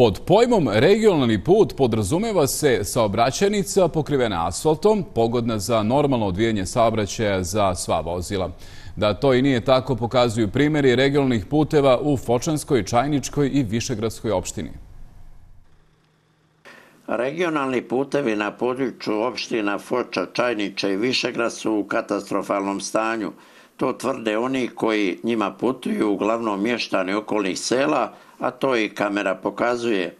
Pod pojmom regionalni put podrazumeva se saobraćenica pokrivena asfaltom, pogodna za normalno odvijenje saobraćaja za sva vozila. Da to i nije tako pokazuju primjeri regionalnih puteva u Fočanskoj, Čajničkoj i Višegradskoj opštini. Regionalni putevi na području opština Foča, Čajniče i Višegrad su u katastrofalnom stanju. To tvrde oni koji njima putuju, uglavnom mještani okolnih sela, a to i kamera pokazuje.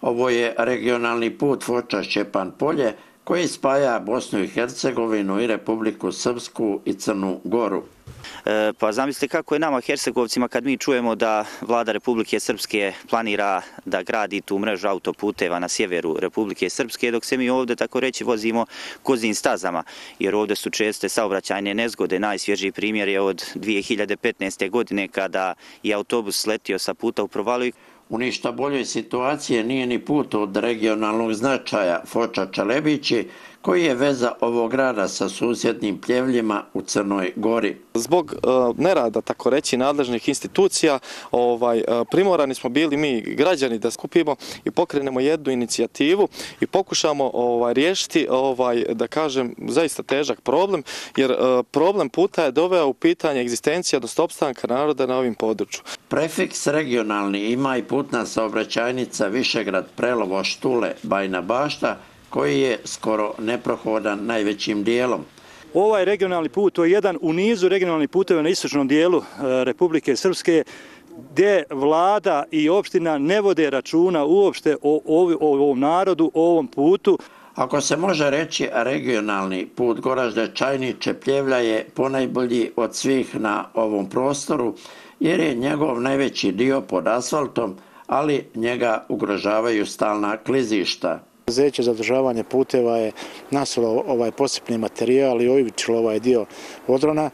Ovo je regionalni put Foča-Šćepan polje koji spaja Bosnu i Hercegovinu i Republiku Srpsku i Crnu Goru. E, pa zamislite kako je nama Hercegovcima kad mi čujemo da vlada Republike Srpske planira da gradi tu mrežu autoputeva na sjeveru Republike Srpske, dok se mi ovdje tako reći vozimo kozin stazama, jer ovdje su česte saobraćajne nezgode. Najsvježiji primjer je od 2015. godine kada je autobus sletio sa puta u provalu. U ništa boljoj situacije nije ni put od regionalnog značaja Foča Čelebići, koji je veza ovog grada sa susjednim pljevljima u Crnoj Gori. Zbog uh, nerada, tako reći, nadležnih institucija, ovaj, uh, primorani smo bili mi građani da skupimo i pokrenemo jednu inicijativu i pokušamo ovaj, riješiti, ovaj, da kažem, zaista težak problem, jer uh, problem puta je doveo u pitanje egzistencija do stopstanka naroda na ovim području. Prefiks regionalni ima i putna saobraćajnica Višegrad, Prelovo, Štule, Bajna Bašta, koji je skoro neprohodan najvećim dijelom. Ovaj regionalni put to je jedan u nizu regionalnih puteva na istočnom dijelu e, Republike Srpske gdje vlada i opština ne vode računa uopšte o, ovom narodu, o ovom putu. Ako se može reći regionalni put Goražde Čajniče Pljevlja je ponajbolji od svih na ovom prostoru jer je njegov najveći dio pod asfaltom, ali njega ugrožavaju stalna klizišta. Zeće za održavanje puteva je nasilo ovaj posipni materijal i ojivičilo ovaj dio odrona.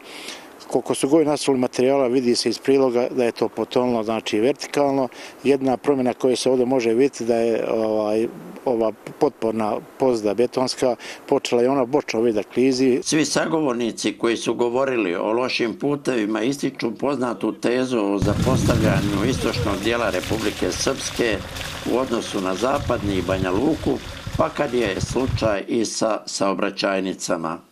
Koliko su goji nasuli materijala, vidi se iz priloga da je to potonilo, znači vertikalno. Jedna promjena koja se ovdje može vidjeti da je ovaj, ova potporna pozda betonska počela i ona boča ovdje klizi. Svi sagovornici koji su govorili o lošim putevima ističu poznatu tezu o zapostavljanju istočnog dijela Republike Srpske u odnosu na zapadni i Banja Luku, pa kad je slučaj i sa saobraćajnicama.